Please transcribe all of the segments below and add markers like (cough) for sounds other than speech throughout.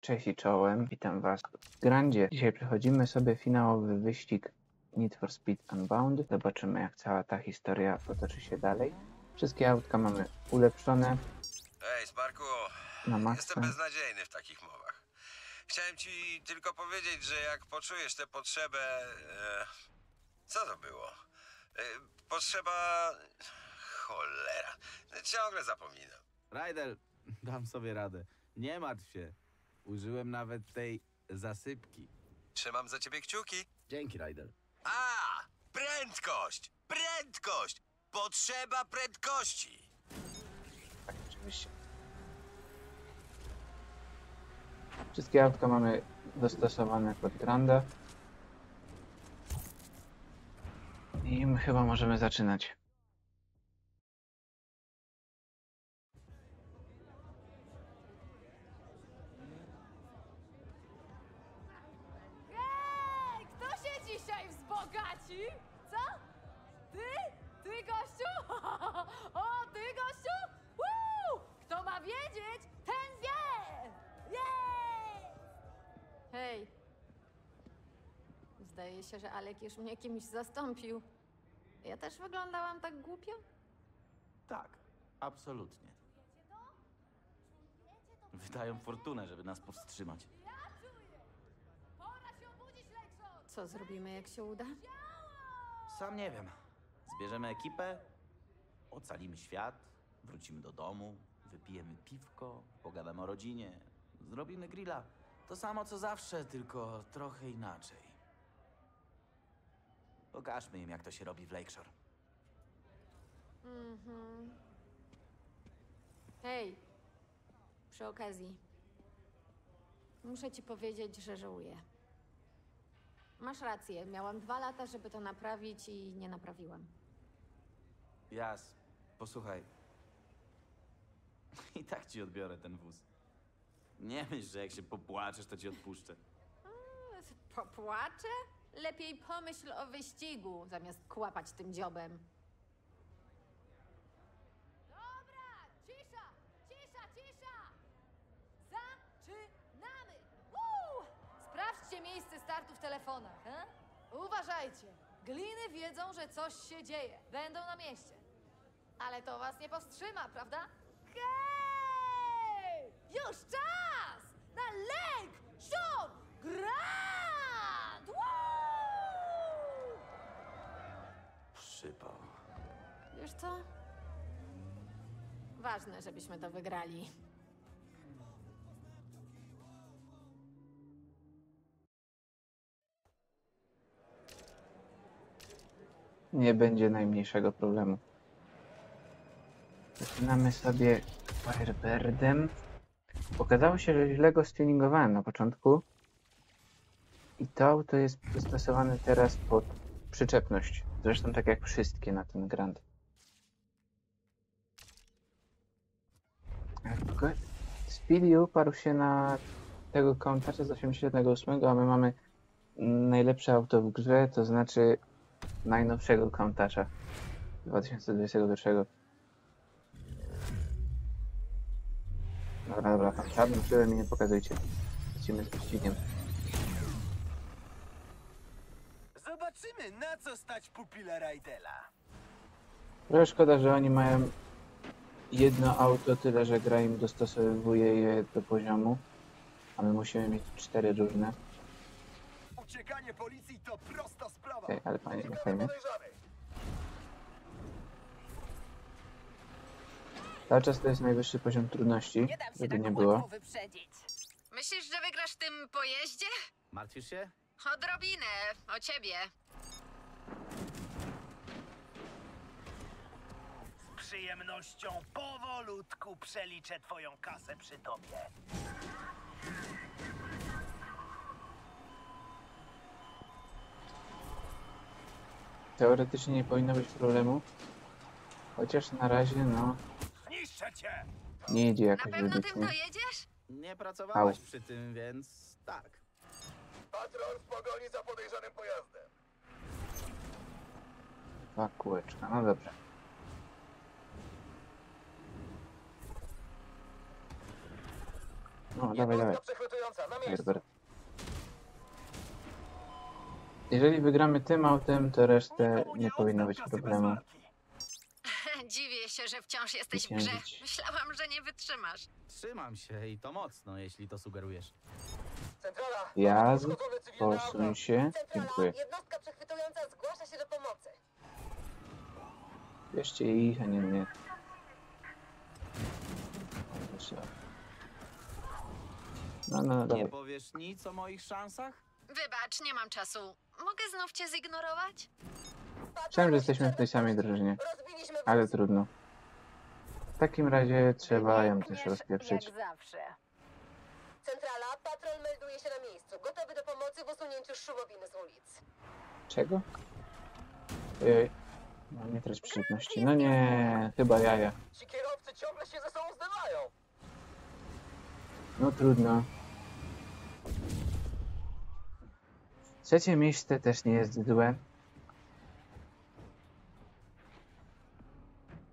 Cześć i czołem, witam Was w Grandzie. Dzisiaj przechodzimy sobie finałowy wyścig Need for Speed Unbound. Zobaczymy jak cała ta historia potoczy się dalej. Wszystkie autka mamy ulepszone Ej, Sparku, na jestem beznadziejny w takich mowach. Chciałem ci tylko powiedzieć, że jak poczujesz tę potrzebę... E, co to było? E, potrzeba... Cholera, ciągle zapominam. Rajdel, dam sobie radę. Nie martw się. Użyłem nawet tej zasypki. Trzymam za ciebie kciuki. Dzięki, Rajdel. A, prędkość! Prędkość! Potrzeba prędkości! Tak, oczywiście. Wszystkie autka mamy dostosowane pod Granda. I my chyba możemy zaczynać. Już mnie kimś zastąpił. Ja też wyglądałam tak głupio? Tak, absolutnie. Wydają fortunę, żeby nas powstrzymać. Co zrobimy, jak się uda? Sam nie wiem. Zbierzemy ekipę, ocalimy świat, wrócimy do domu, wypijemy piwko, pogadamy o rodzinie, zrobimy grilla. To samo co zawsze, tylko trochę inaczej. Pokażmy im, jak to się robi w Lakeshore. Mhm. Hej, przy okazji, muszę ci powiedzieć, że żałuję. Masz rację, miałam dwa lata, żeby to naprawić i nie naprawiłam. Jas, posłuchaj. I tak ci odbiorę ten wóz. Nie myśl, że jak się popłaczesz, to ci odpuszczę. Popłaczę? Lepiej pomyśl o wyścigu, zamiast kłapać tym dziobem. Dobra, cisza, cisza, cisza! Zaczynamy! Woo! Sprawdźcie miejsce startu w telefonach, he? Uważajcie, gliny wiedzą, że coś się dzieje. Będą na mieście. Ale to was nie powstrzyma, prawda? Hej! Już czas! Na Lake Shore Grand! Woo! Przypał. Wiesz co? Ważne, żebyśmy to wygrali. Nie będzie najmniejszego problemu. Zaczynamy sobie Firebirdem. Okazało się, że źle go stuningowałem na początku. I to auto jest przystosowane teraz pod przyczepność. Zresztą tak jak wszystkie na ten Grand. Speedy uparł się na tego komentarza z 88, a my mamy najlepsze auto w grze, to znaczy najnowszego komentarza 2021. Dobra, dobra, tam czarnym tyłem mi nie pokazujcie. Lecimy z wyścigiem. Zobaczymy, na co stać pupila Rajdela. Trochę szkoda, że oni mają jedno auto, tyle że gra im dostosowuje je do poziomu, a my musimy mieć cztery różne. Uciekanie policji to prosta sprawa. Okej, ale fajnie, Szukamy fajnie. Cały czas to jest najwyższy poziom trudności, Nie dam się żeby tak nie było. łatwo wyprzedzić. Myślisz, że wygrasz w tym pojeździe? Martwisz się? Odrobinę, o ciebie. Przyjemnością powolutku przeliczę twoją kasę przy tobie. Teoretycznie nie powinno być problemu, chociaż na razie no Zniszczę cię! nie idzie Na jakoś pewno tym wybitnie. dojedziesz? Nie pracowałaś Au. przy tym, więc tak. Patrol w pogoni za podejrzanym pojazdem. Dwa kółeczka, no dobrze. No, dawaj, dawaj. przechwytująca na Herbert. Jeżeli wygramy tym autem, to resztę nie powinno być problemu. (laughs) Dziwię się, że wciąż jesteś w grze. Zwyciężyć. Myślałam, że nie wytrzymasz. Trzymam się i to mocno, jeśli to sugerujesz. Centrala, Jazd, uszkodzone cywilne posuń auto. się. Dziękuję. jednostka przechwytująca zgłasza się do pomocy. Bierzcie ich, a nie mnie. Proszę. No, no, Nie dawaj. powiesz nic o moich szansach? Wybacz, nie mam czasu. Mogę znów cię zignorować? Myślałem, że jesteśmy w tej samej drużynie, Rozbiliśmy ale trudno. W takim razie trzeba ją też rozpieprzyć. Jak zawsze. Centrala, patrol melduje się na miejscu. Gotowy do pomocy w usunięciu szumowiny z ulic. Czego? Ojej. No nie trać przyjemności. No nie, chyba jaja. Ci kierowcy ciągle się ze sobą zdywają. No trudno. Trzecie miejsce też nie jest złe.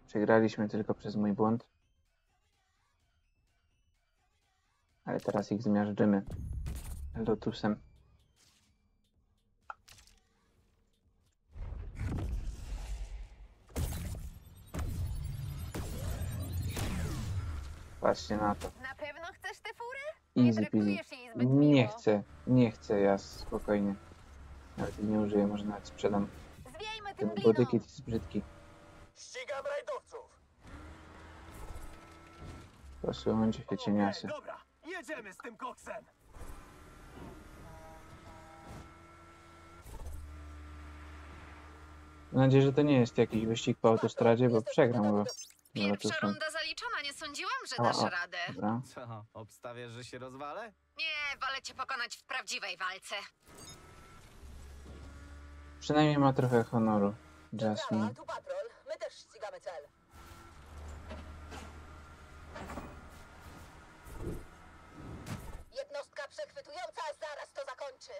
Przegraliśmy tylko przez mój błąd. Ale teraz ich zmiażdżymy. Lotusem. Patrzcie na to. Na pewno chcesz tę furę? Easy peasy. jej zbyt Nie chcę, nie chcę, ja spokojnie. Nawet nie użyję, może nawet sprzedam. Zwiejmy Ten tym gliną. bodykit jest brzydki. Ścigam rajdowców. Posłuchajcie się cieniasy. Dobra, jedziemy z tym koksem. Mam nadzieję, że to nie jest jakiś wyścig po autostradzie, bo przegram go. Pierwsza Lotusem. runda zaliczona, nie sądziłam, że O, dasz o. radę. Dobra. Co, obstawiasz, że się rozwalę? Nie, wolę cię pokonać w prawdziwej walce. Przynajmniej ma trochę honoru. Jasmine. tu patrol. My też ścigamy cel. Jednostka przechwytująca zaraz to zakończy.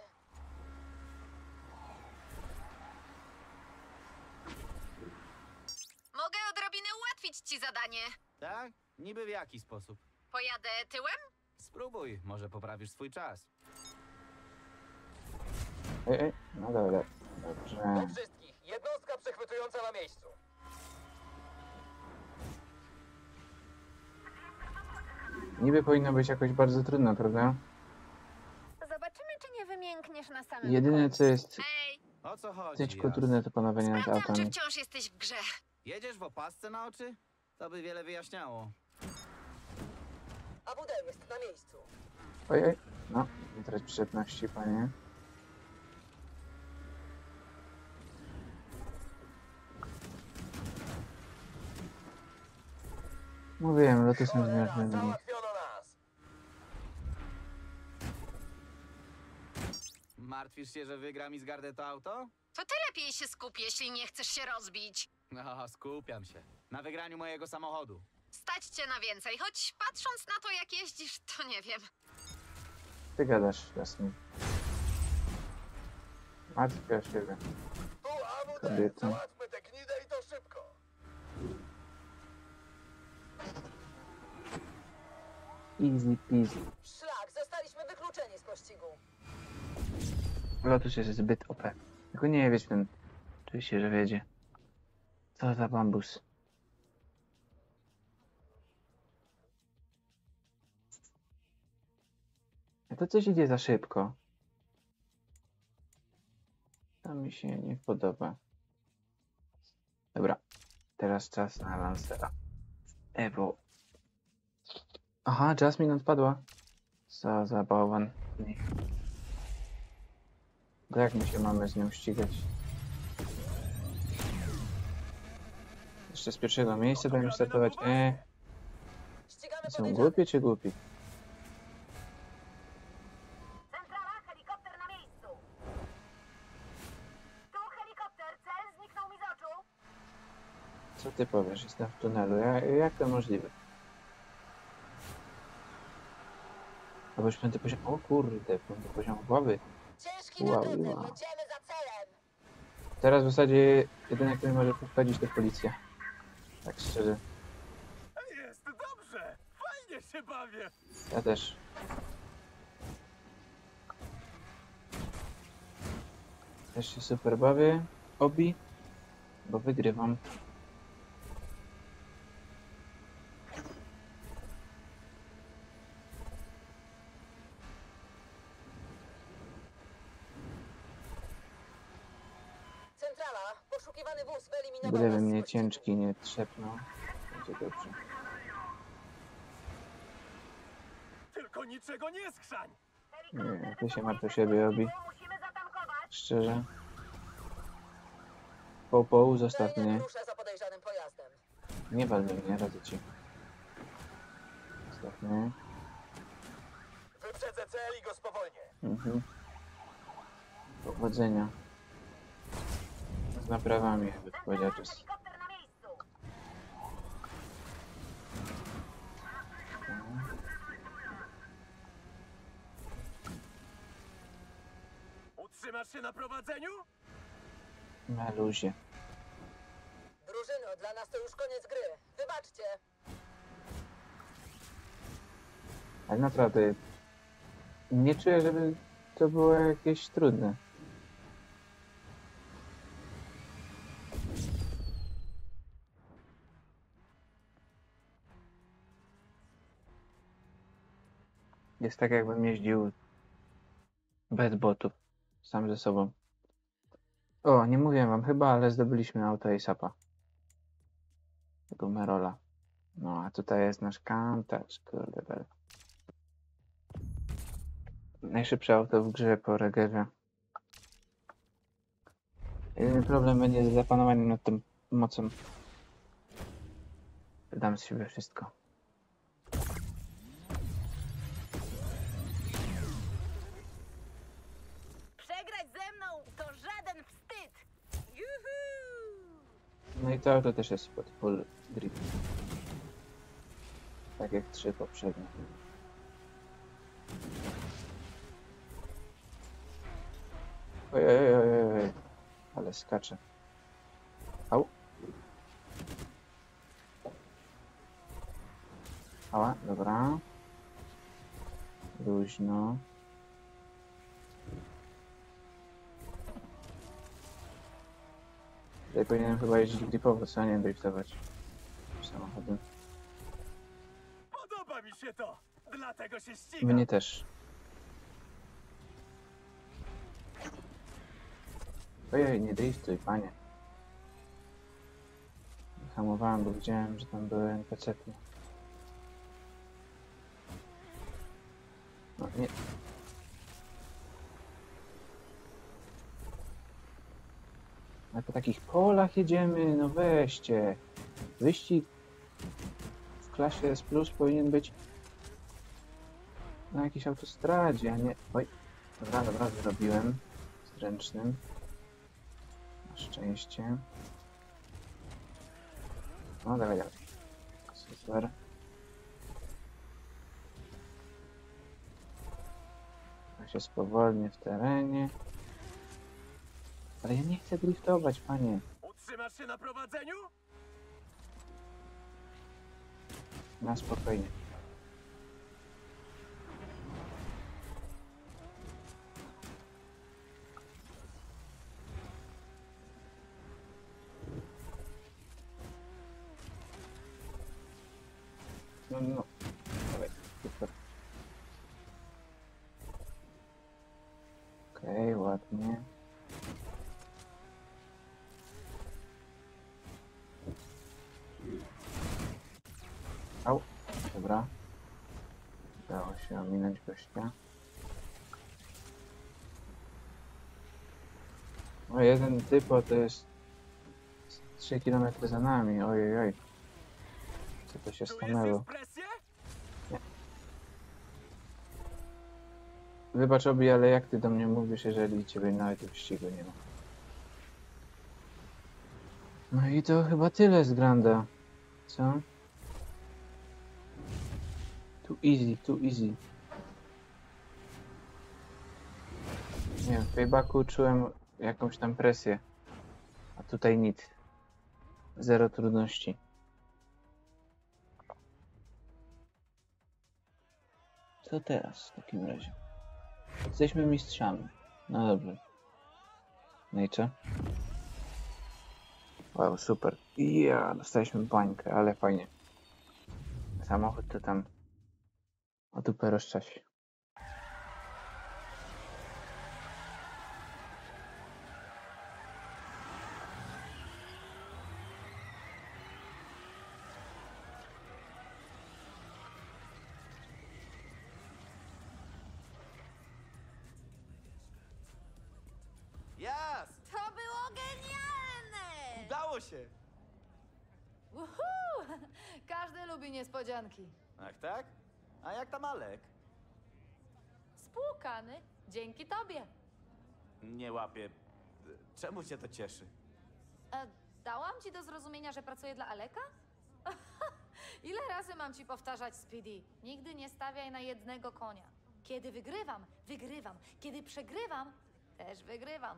Mogę odrobinę ułatwić ci zadanie. Tak? Niby w jaki sposób? Pojadę tyłem? Spróbuj, może poprawisz swój czas. Ej, ej, no dobra. Do Dobrze. wszystkich, jednostka przechwytująca na miejscu. Niby powinno być jakoś bardzo trudno, prawda? Zobaczymy, czy nie wymiękniesz na samym Jedyne co jest Ej, O co chodzi? Jas? trudne to panowanie nad sprawdzam, czy autami. wciąż jesteś w grze. Jedziesz w opasce na oczy? To by wiele wyjaśniało. Abudę jest na miejscu. Oj, oj. No, nie trać przyjemności, panie. Mówiłem, zmierzmy do nich. załatwiono nas. Martwisz się, że wygra mi z gardę to auto? To ty lepiej się skup, jeśli nie chcesz się rozbić. No, skupiam się. Na wygraniu mojego samochodu. Stać cię na więcej, choć patrząc na to, jak jeździsz, to nie wiem. Ty gadasz, jasny. Martwia siebie. Kobiety. załatwmy tę gnidę i to szybko. Easy peasy. Szlak, zostaliśmy wykluczeni z pościgu. Lotus jest zbyt OP. Tylko nie wiedź ten. Oczywiście, że wiedzie. Co za bambus. A to coś idzie za szybko. To mi się nie podoba. Dobra. Teraz czas na Lancera. Ewo. Aha, Jasmine odpadła. Co za bałwan. To jak my się mamy z nią ścigać? Jeszcze z pierwszego miejsca będziemy startować. Eee, są podejrzanych. głupi czy głupi? Centrala, helikopter na miejscu. Tu helikopter, cel zniknął mi z oczu. Co ty powiesz? Jestem w tunelu. Ja, jak to możliwe? Albo już piąty poziom. O kurde, piąty poziom głowy. Ciężki Wow, na wow. jedziemy za celem. Teraz w zasadzie jedyny, który może podchodzić to policja. Tak szczerze. Jest dobrze, fajnie się się bawię. Ja też. Też się super bawię. Obi, bo wygrywam. Centrala, poszukiwany z mnie ciężki nie trzepnął. Będzie dobrze. Tylko niczego nie skrzań. Nie, ty się martw o siebie, Obi. Szczerze. Po połu zostaw mnie. rusza za podejrzanym pojazdem. Nie wal mnie, radzę ci. Zostaw mnie. Wyprzedzę cel i go spowolnię. Mhm. Powodzenia. Z naprawami, jakby powiedział czas. Utrzymasz się na prowadzeniu? Na luzie. Drużyno, dla nas to już koniec gry. Wybaczcie. Ale naprawdę, nie czuję, żeby to było jakieś trudne. Jest tak, jakbym jeździł bez botów, sam ze sobą. O, nie mówiłem wam chyba, ale zdobyliśmy auto i sapa. Tego Merola. No, a tutaj jest nasz kantacz, kurde. Najszybsze auto w grze po regerze. Jedyny problem będzie z zapanowaniem nad tą mocą. Dam z siebie wszystko. No i to auto też jest pod full grip. Tak jak trzy poprzednie. Oj, oj, oj, oj, oj. Ale skacze. Au. Ała, dobra. Luźno. Tutaj powinienem chyba jeździć gripowo, a nie driftować samochodem. Podoba mi się to. Dlatego się ścigam. Mnie też. Ojej, nie driftuj, panie. Hamowałem, bo widziałem, że tam były NPC. -ty. No nie. Ale po takich polach jedziemy, no weźcie. Wyścig w klasie S Plus powinien być na jakiejś autostradzie, a nie... Oj, dobra, dobra, zrobiłem z ręcznym. Na szczęście. No, dawaj, dawaj. Super. Ja się spowolnię w terenie. Ale ja nie chcę driftować, panie. Utrzymasz się na prowadzeniu? Na spokojnie. No, no. Dawaj, super. Okej, ładnie. Au, dobra. Udało się ominąć gościa. No jeden typo to jest 3 km za nami, ojej, oj. Co to się stanęło? presję? Wybacz Obi, ale jak ty do mnie mówisz, jeżeli ciebie nawet w wyścigu nie ma? No i to chyba tyle z Granda. Co? Too easy, too easy. Nie wiem, w paybacku czułem jakąś tam presję. A tutaj nic. Zero trudności. Co teraz w takim razie? Jesteśmy mistrzami. No dobrze. No i co? Wow, super. Ja, dostaliśmy bańkę, ale fajnie. Samochód to tam o dupę rozczasie. Jas! To było genialne! Udało się! Uhu! Każdy lubi niespodzianki. Ach tak? A jak tam Alek? Spłukany dzięki tobie. Nie łapię. Czemu cię to cieszy? E, dałam ci do zrozumienia, że pracuję dla Aleka? (laughs) Ile razy mam ci powtarzać, Speedy? Nigdy nie stawiaj na jednego konia. Kiedy wygrywam, wygrywam. Kiedy przegrywam, też wygrywam.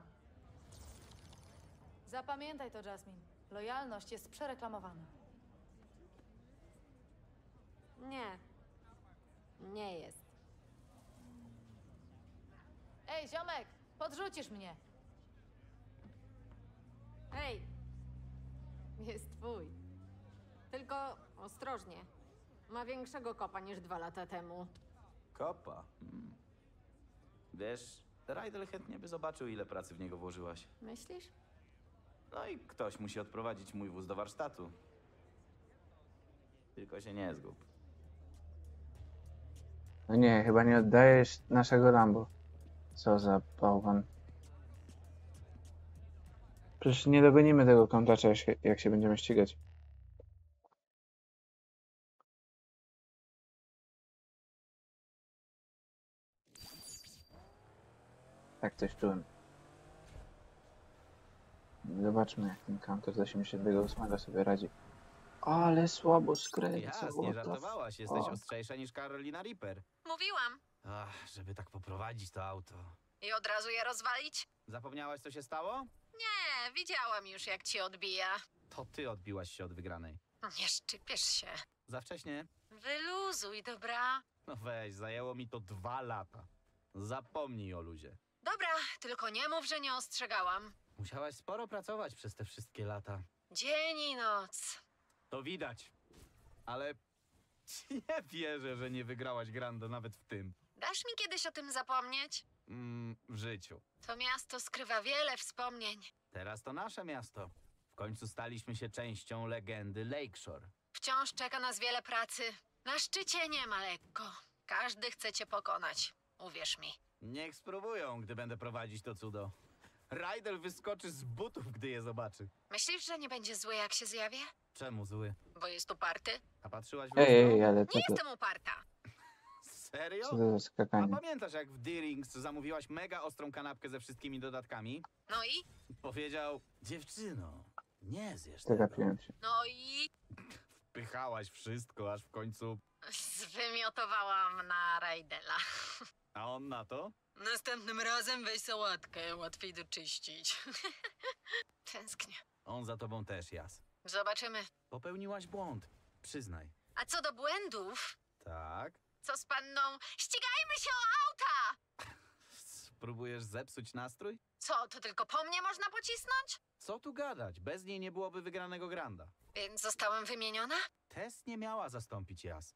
Zapamiętaj to, Jasmine. Lojalność jest przereklamowana. Nie. Nie jest. Ej, ziomek, podrzucisz mnie. Hej, Jest twój. tylko ostrożnie. Ma większego kopa niż dwa lata temu. Kopa. Hmm. Wiesz, Rydel chętnie by zobaczył, ile pracy w niego włożyłaś. Myślisz? No i ktoś musi odprowadzić mój wóz do warsztatu. Tylko się nie zgub. No nie, chyba nie oddajesz naszego Lambo. Co za bałwan. Przecież nie dogonimy tego kontacza, jak się, jak się będziemy ścigać. Tak coś czułem. Zobaczmy, jak ten counter z 88 sobie radzi. Ale słabo skręca. Jas, what nie the żartowałaś. Jesteś fuck. ostrzejsza niż Carolina Reaper. Mówiłam. Ach, żeby tak poprowadzić to auto. I od razu je rozwalić? Zapomniałaś, co się stało? Nie, widziałam już, jak ci odbija. To ty odbiłaś się od wygranej. Nie szczypiesz się. Za wcześnie? Wyluzuj, dobra? No weź, zajęło mi to dwa lata. Zapomnij o luzie. Dobra, tylko nie mów, że nie ostrzegałam. Musiałaś sporo pracować przez te wszystkie lata. Dzień i noc. To widać. Ale (laughs) nie wierzę, że nie wygrałaś Grando nawet w tym. Dasz mi kiedyś o tym zapomnieć? Mm, w życiu. To miasto skrywa wiele wspomnień. Teraz to nasze miasto. W końcu staliśmy się częścią legendy Lakeshore. Wciąż czeka nas wiele pracy. Na szczycie nie ma lekko. Każdy chce cię pokonać. Uwierz mi. Niech spróbują, gdy będę prowadzić to cudo. Rydel wyskoczy z butów, gdy je zobaczy. Myślisz, że nie będzie zły, jak się zjawię? Czemu zły? Bo jest uparty? A patrzyłaś w Ej, lustro? ej, ale co Nie to, jestem uparta. Serio? co to za A skakanie? pamiętasz, jak w Deerings zamówiłaś mega ostrą kanapkę ze wszystkimi dodatkami? No i? Powiedział, dziewczyno, nie zjesz tego. Zagapiłem się. No i? Wpychałaś wszystko, aż w końcu... Zwymiotowałam na Rajdela. A on na to? Następnym razem weź sałatkę, łatwiej doczyścić. (laughs) Tęsknię. On za tobą też, Jas. Zobaczymy. Popełniłaś błąd. Przyznaj. A co do błędów, Tak? co z panną? Ścigajmy się o auta! Spróbujesz zepsuć nastrój? Co, to tylko po mnie można pocisnąć? Co tu gadać? Bez niej nie byłoby wygranego Granda. Więc zostałem wymieniona? Test nie miała zastąpić Jas.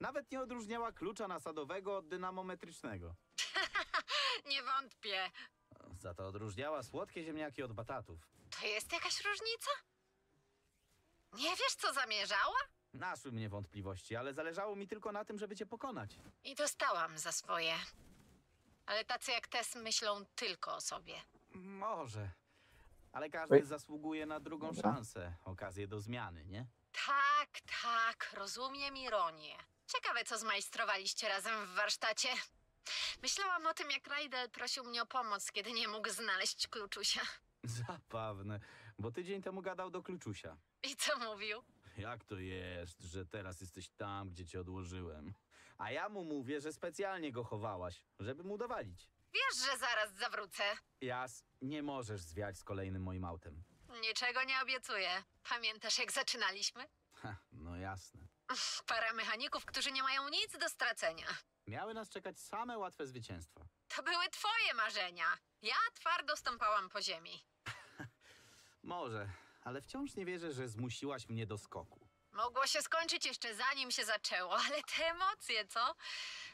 Nawet nie odróżniała klucza nasadowego od dynamometrycznego. (laughs) Nie wątpię. Za to odróżniała słodkie ziemniaki od batatów. To jest jakaś różnica? Nie wiesz, co zamierzała? Naszły mnie wątpliwości, ale zależało mi tylko na tym, żeby cię pokonać. I dostałam za swoje. Ale tacy jak Tess myślą tylko o sobie. Może. Ale każdy Oj. zasługuje na drugą Dobra. szansę, okazję do zmiany, nie? Tak, tak, rozumiem ironię. Ciekawe, co zmajstrowaliście razem w warsztacie. Myślałam o tym, jak Rajdel prosił mnie o pomoc, kiedy nie mógł znaleźć kluczusia. (laughs) Zabawne, bo tydzień temu gadał do kluczusia. I co mówił? Jak to jest, że teraz jesteś tam, gdzie cię odłożyłem? A ja mu mówię, że specjalnie go chowałaś, żeby mu dowalić. Wiesz, że zaraz zawrócę. Jas, nie możesz zwiać z kolejnym moim autem. Niczego nie obiecuję. Pamiętasz, jak zaczynaliśmy? Ha, no jasne. Para mechaników, którzy nie mają nic do stracenia. Miały nas czekać same łatwe zwycięstwa. To były twoje marzenia. Ja twardo stąpałam po ziemi. Może, ale wciąż nie wierzę, że zmusiłaś mnie do skoku. Mogło się skończyć jeszcze zanim się zaczęło, ale te emocje, co?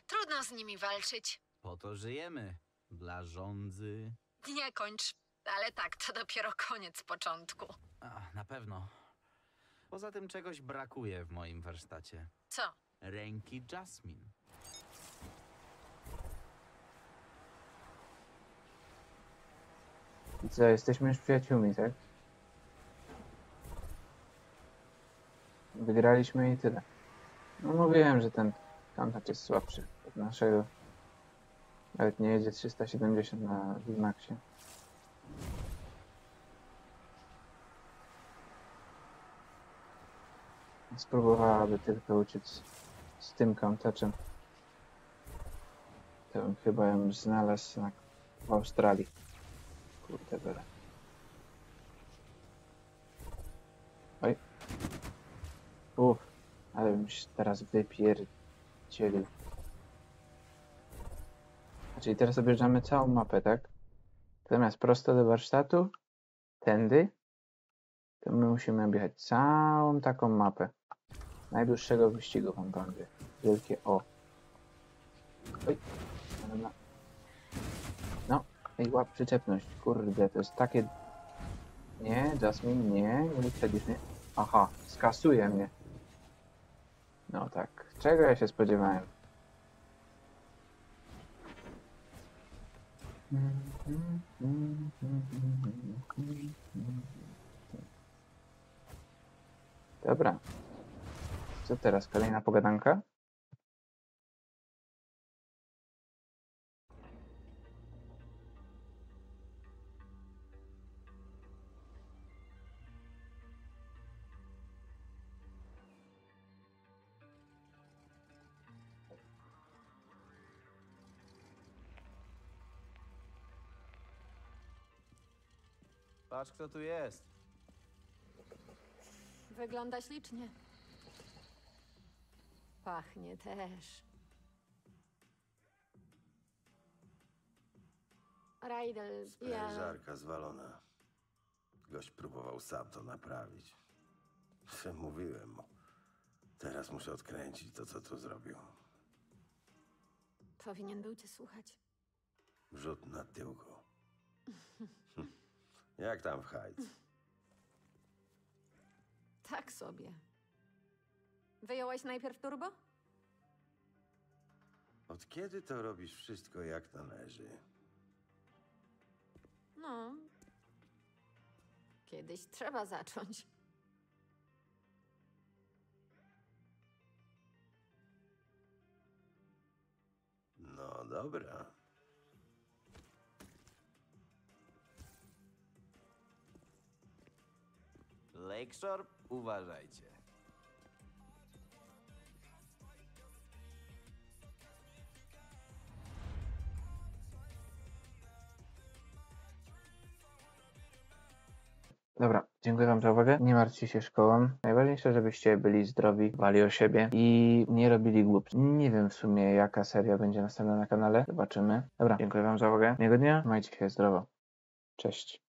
Trudno z nimi walczyć. Po to żyjemy. Dla żądzy. Nie kończ. Ale tak, to dopiero koniec początku. A, na pewno. Poza tym czegoś brakuje w moim warsztacie. Co? Ręki Jasmine. I co, jesteśmy już przyjaciółmi, tak? Wygraliśmy i tyle. No mówiłem, że ten kontakt jest słabszy od naszego. Nawet nie jedzie 370 na Vimaxie. Spróbowałaby tylko uciec z tym kontaczem. To bym chyba ją znalazł na, w Australii. Kurde bele. Oj. Uff, ale bym się teraz wypierdzielił. Czyli teraz objeżdżamy całą mapę, tak? Zamiast prosto do warsztatu, tędy, to my musimy objechać całą taką mapę. Najdłuższego wyścigu wam powiem. Wielkie O. Oj. No, no. no. Ej, łap przyczepność. Kurde, to jest takie... Nie, Jasmine, nie, nie wyprzedzisz. Aha, skasuje mnie. No tak, czego ja się spodziewałem? Dobra. Co teraz? Kolejna pogadanka? Patrz, kto tu jest. Wygląda ślicznie. Pachnie też. Rajdel, ja... Sprężarka zwalona. Gość próbował sam to naprawić. (laughs) Mówiłem mu. Teraz muszę odkręcić to, co tu zrobił. Powinien był cię słuchać. Wrzut na tyłku. (laughs) Jak tam w? Tak sobie. Wyjąłeś najpierw turbo? Od kiedy to robisz wszystko jak należy? No. Kiedyś trzeba zacząć. No dobra. Lakeshore, uważajcie. Dobra, dziękuję Wam za uwagę. Nie martwcie się szkołą. Najważniejsze, żebyście byli zdrowi, dbali o siebie i nie robili głupstw. Nie wiem w sumie, jaka seria będzie następna na kanale. Zobaczymy. Dobra, dziękuję Wam za uwagę. Miłego dnia, trzymajcie się zdrowo. Cześć.